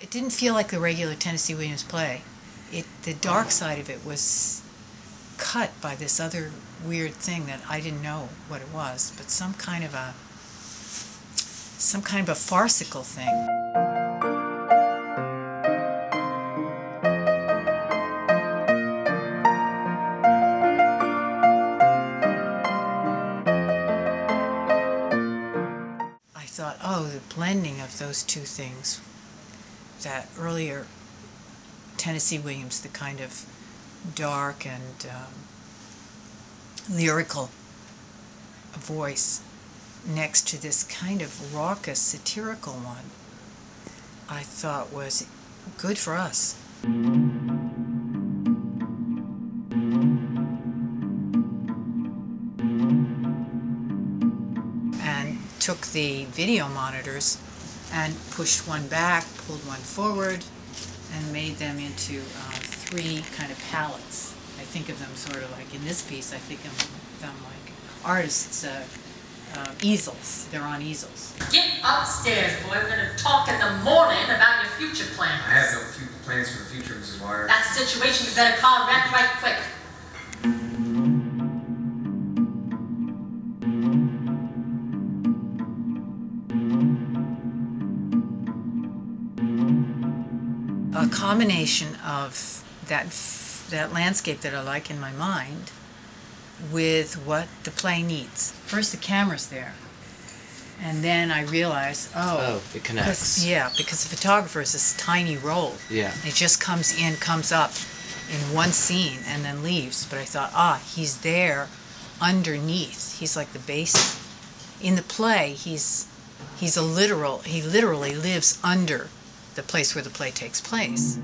It didn't feel like the regular Tennessee Williams play. It the dark oh. side of it was cut by this other weird thing that I didn't know what it was, but some kind of a some kind of a farcical thing. I thought, oh, the blending of those two things, that earlier Tennessee Williams, the kind of dark and um, lyrical voice, next to this kind of raucous, satirical one, I thought was good for us. and took the video monitors and pushed one back, pulled one forward, and made them into uh, three kind of palettes. I think of them sort of like in this piece. I think of them like artists' uh, uh, easels. They're on easels. Get upstairs, boy. We're gonna talk in the morning about your future plans. I have no fu- plans for the future, Mrs. Wire. That's the situation. You better call Red right quick. A combination of that that landscape that I like in my mind with what the play needs. First, the camera's there, and then I realize, oh, Oh, it connects. yeah, because the photographer is this tiny role. Yeah. It just comes in, comes up in one scene, and then leaves. But I thought, ah, he's there underneath. He's like the base. In the play, he's he's a literal. He literally lives under the place where the play takes place.